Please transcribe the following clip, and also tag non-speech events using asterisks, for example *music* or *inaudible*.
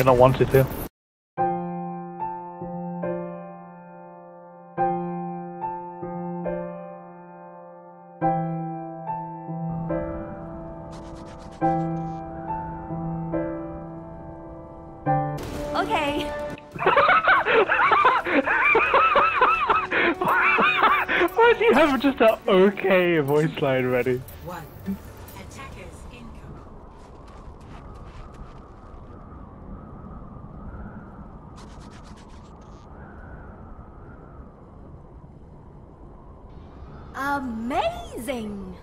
You're not wanted to. Okay. *laughs* Why do you have just a okay voice line ready? One. Amazing!